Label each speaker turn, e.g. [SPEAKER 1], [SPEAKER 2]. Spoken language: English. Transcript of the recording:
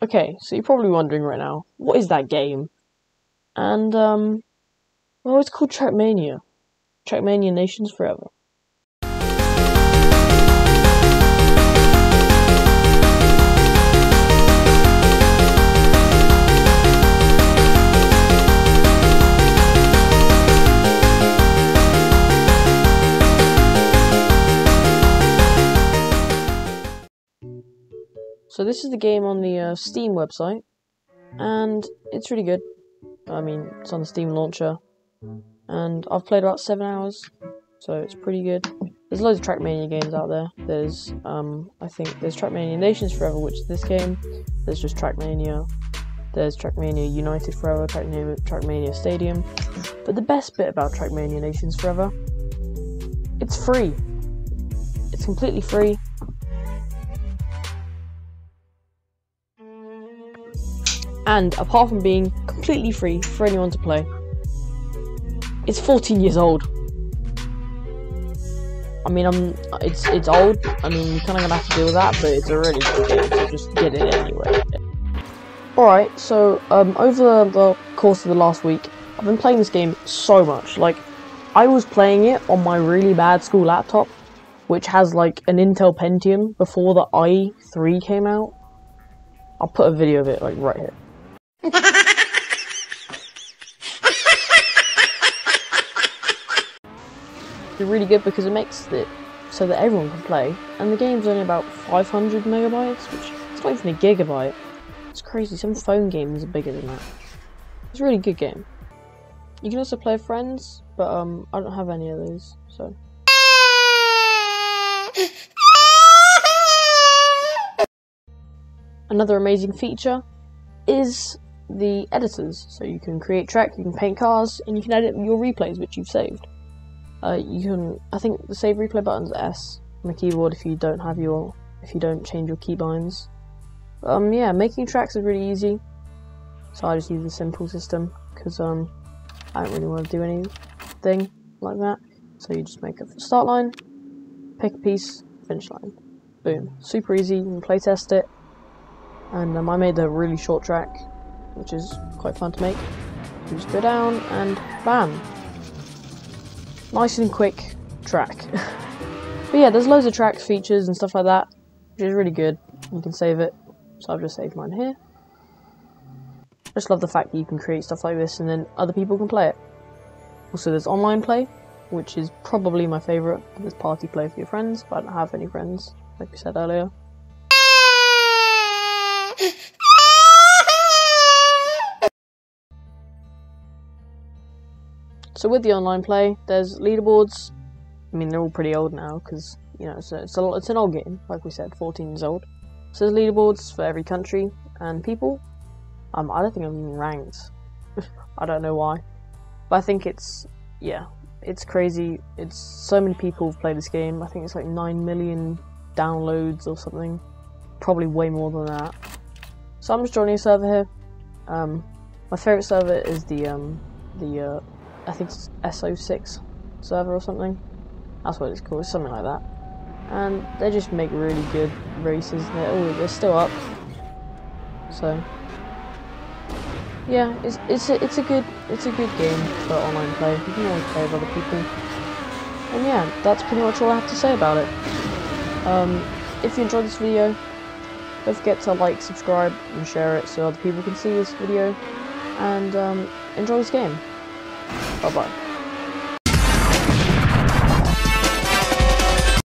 [SPEAKER 1] Okay, so you're probably wondering right now, what is that game? And, um, well, it's called Trackmania. Trackmania Nations Forever. So this is the game on the uh, Steam website, and it's really good. I mean, it's on the Steam launcher, and I've played about seven hours, so it's pretty good. There's loads of Trackmania games out there. There's, um, I think there's Trackmania Nations Forever, which is this game. There's just Trackmania. There's Trackmania United Forever, Trackmania, Trackmania Stadium. But the best bit about Trackmania Nations Forever, it's free. It's completely free. And apart from being completely free for anyone to play, it's 14 years old. I mean, I'm it's it's old. I mean, you're kind of gonna have to deal with that, but it's a really good game, so just get it anyway. Alright, so um, over the course of the last week, I've been playing this game so much. Like, I was playing it on my really bad school laptop, which has like an Intel Pentium before the i3 came out. I'll put a video of it like right here. It's really good because it makes it so that everyone can play, and the game's only about 500 megabytes, which it's not even a gigabyte. It's crazy. Some phone games are bigger than that. It's a really good game. You can also play friends, but um, I don't have any of those, so. Another amazing feature is the editors. So you can create track, you can paint cars, and you can edit your replays which you've saved. Uh, you can, I think the save replay button's S on the keyboard if you don't have your, if you don't change your keybinds. Um, yeah, making tracks is really easy. So I just use the simple system because um, I don't really want to do anything like that. So you just make a start line, pick a piece, finish line. Boom. Super easy, you can playtest it. And um, I made a really short track, which is quite fun to make. You just go down and bam, nice and quick track. but yeah, there's loads of tracks, features, and stuff like that, which is really good. You can save it, so I've just saved mine here. I just love the fact that you can create stuff like this and then other people can play it. Also, there's online play, which is probably my favourite. There's party play for your friends, but I don't have any friends, like we said earlier. So with the online play, there's leaderboards. I mean, they're all pretty old now because you know it's a, it's, a, it's an old game, like we said, 14 years old. So there's leaderboards for every country and people. Um, I don't think I'm even ranked. I don't know why, but I think it's yeah, it's crazy. It's so many people have played this game. I think it's like nine million downloads or something. Probably way more than that. So I'm just joining a server here. Um, my favorite server is the um, the uh, I think it's SO6 server or something. That's what it's called, something like that. And they just make really good races. They're, they're still up. So yeah, it's it's a, it's a good it's a good game for online play. You can always play with other people. And yeah, that's pretty much all I have to say about it. Um, if you enjoyed this video, don't forget to like, subscribe, and share it so other people can see this video and um, enjoy this game. Bye bye.